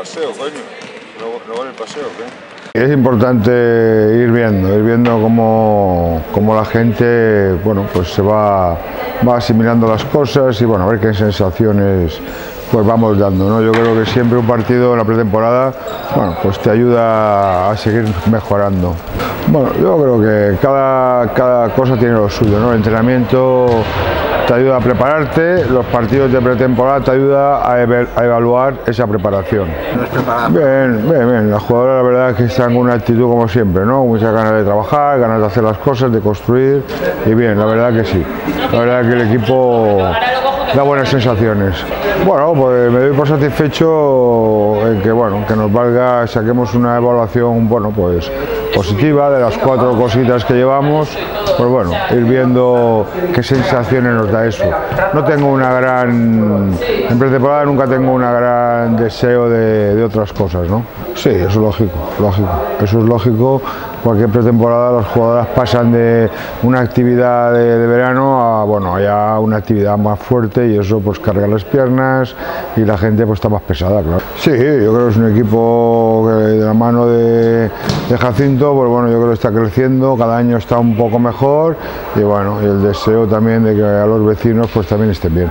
paseo, coño. Luego, luego en el paseo, ¿qué? Es importante ir viendo, ir viendo cómo, cómo la gente bueno, pues se va, va asimilando las cosas y bueno, a ver qué sensaciones pues vamos dando. ¿no? Yo creo que siempre un partido en la pretemporada bueno, pues te ayuda a seguir mejorando. Bueno, yo creo que cada, cada cosa tiene lo suyo, ¿no? El entrenamiento te ayuda a prepararte, los partidos de pretemporada te ayuda a, evaluar esa preparación. Bien, bien, bien. Las jugadoras la verdad es que están con una actitud como siempre, ¿no? Muchas ganas de trabajar, ganas de hacer las cosas, de construir y bien, la verdad que sí. La verdad que el equipo da buenas sensaciones. Bueno, pues me doy por satisfecho en que bueno, que nos valga, saquemos una evaluación, bueno, pues positiva de las cuatro cositas que llevamos, pues bueno, ir viendo qué sensaciones nos da eso. No tengo una gran, en pretemporada nunca tengo un gran deseo de, de otras cosas, ¿no? Sí, eso es lógico, lógico, eso es lógico. Cualquier pretemporada las jugadoras pasan de una actividad de, verano a bueno, ya una actividad más fuerte y eso pues carga las piernas y la gente pues está más pesada, claro. Sí, yo creo que es un equipo de la mano de, Jacinto, pues bueno, yo creo que está creciendo, cada año está un poco mejor y bueno, el deseo también de que a los vecinos pues también estén bien.